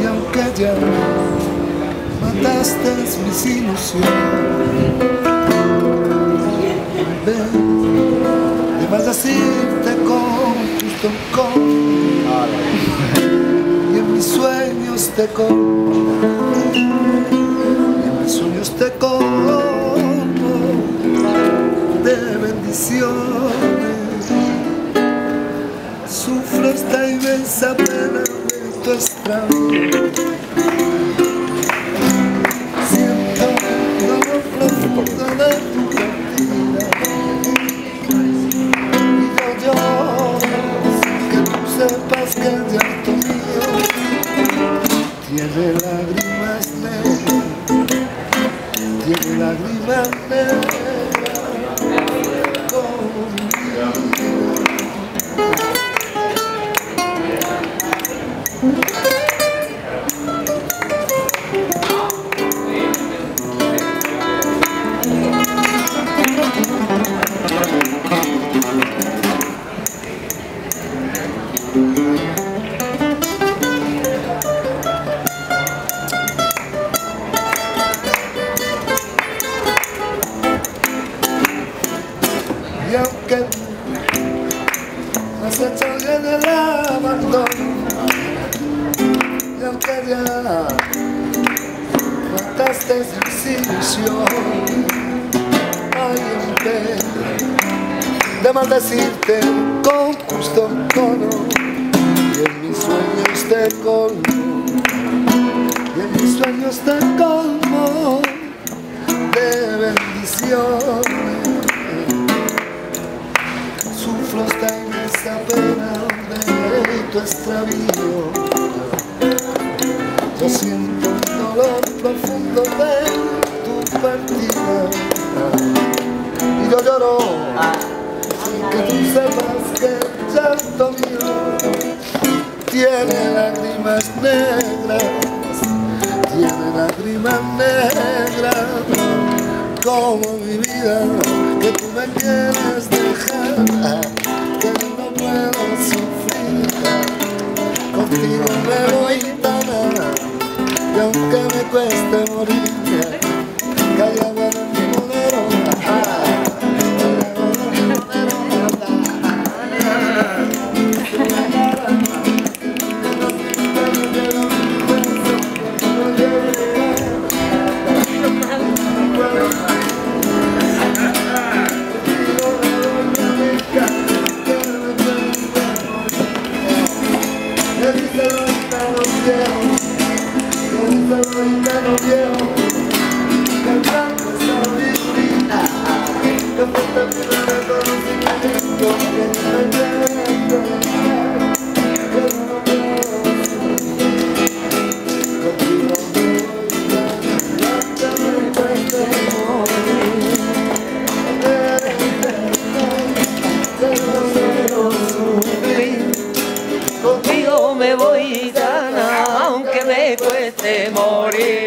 Y aunque ya mataste mis ilusiones, ven, de más decirte con y en mis sueños te con esta inmensa pena de tu extravío siento lo profundo de tu partida y yo lloro sin que tú sepas que el llanto mío tiene lágrimas negras tiene lágrimas negras Y aunque me has hecho bien el abandono Ya mataste mis ilusiones Ay, aunque de maldecirte con justo tono. Y en mis sueños te colmo. Y en mis sueños te colmo de bendiciones. Sufro esta inmensa pena de tu extravío Yo siento un dolor profundo de tu partida. Y yo lloro. Sin que tú sepas que el llanto mío Tiene lágrimas negras Tiene lágrimas negras como mi vida que tú me quieres dejar cueste morir Contigo me voy sana, aunque me cueste hace morir.